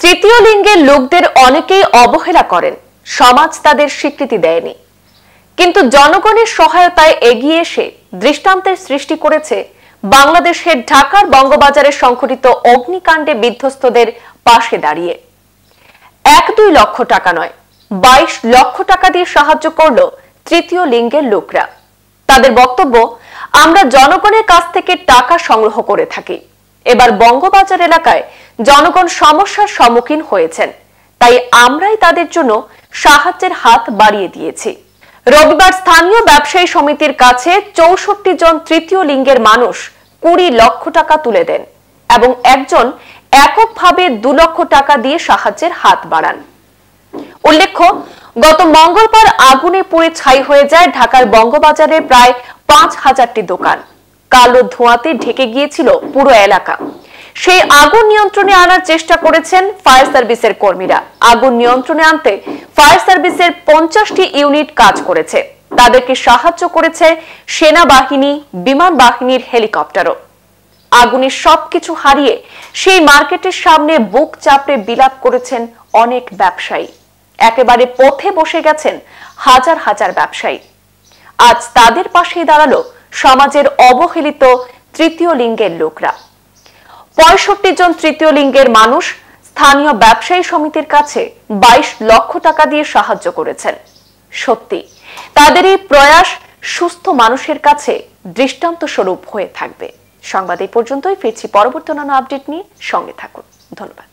তৃতীয় লিঙ্গের লোকদের অনেকেই অবহেলা করেন। সমাজ তাদের স্বীকৃতি দেয়নি। কিন্তু জনগণের সহায়তায় এগিয়ে এসে দৃষ্টান্তের সৃষ্টি করেছে বাংলাদেশের ঢাকার বঙ্গবাজারে সংঘটিত অগ্নিকাণ্ডে বিধ্বস্তদের পাশে দাঁড়িয়ে। এক দুই লক্ষ টাকা নয়, বাইশ লক্ষ টাকা দিয়ে সাহায্য করল তৃতীয় লিঙ্গের লোকরা। তাদের বক্তব্য, আমরা জনগণের কাছ থেকে টাকা সংগ্রহ করে থাকি। এবার বঙ্গবাজার এলাকায় জনগণ সমস্যার সম্মুখীন হয়েছেন। তাই আমরাই তাদের জন্য সাহায্যের হাত বাড়িয়ে দিয়েছি। রবিবার স্থানীয় ব্যবসায়ী সমিতির কাছে চৌষট্টি জন তৃতীয় লিঙ্গের মানুষ কুড়ি লক্ষ টাকা তুলে দেন এবং একজন এককভাবে দু লক্ষ টাকা দিয়ে সাহায্যের হাত বাড়ান। উল্লেখ্য, গত মঙ্গলবার আগুনে পুড়ে ছাই হয়ে যায় ঢাকার বঙ্গবাজারের প্রায় পাঁচ হাজারটি দোকান। কালো ধোঁয়াতে ঢেকে গিয়েছিল পুরো এলাকা। সেই আগুন নিয়ন্ত্রণে আনার চেষ্টা করেছেন ফায়ার সার্ভিসের কর্মীরা। আগুন নিয়ন্ত্রণে আনতে ফায়ার সার্ভিসের পঞ্চাশটি ইউনিট কাজ করেছে। তাদেরকে সাহায্য করেছে সেনাবাহিনী, বিমান বাহিনীর হেলিকপ্টারও। আগুনের সবকিছু হারিয়ে সেই মার্কেটের সামনে বুক চাপড়ে বিলাপ করেছেন অনেক ব্যবসায়ী। একেবারে পথে বসে গেছেন হাজার হাজার ব্যবসায়ী। আজ তাদের পাশেই দাঁড়াল সমাজের অবহেলিত তৃতীয় লিঙ্গের লোকরা। পঁয়ষট্টি জন তৃতীয় লিঙ্গের মানুষ স্থানীয় ব্যবসায়ী সমিতির কাছে বাইশ লক্ষ টাকা দিয়ে সাহায্য করেছেন। সত্যি, তাদের এই প্রয়াস সুস্থ মানুষের কাছে দৃষ্টান্ত স্বরূপ হয়ে থাকবে। সংবাদ এই পর্যন্তই, ফিরছি পরবর্তী অন্যান্য আপডেট নিয়ে সঙ্গে থাকুন। ধন্যবাদ।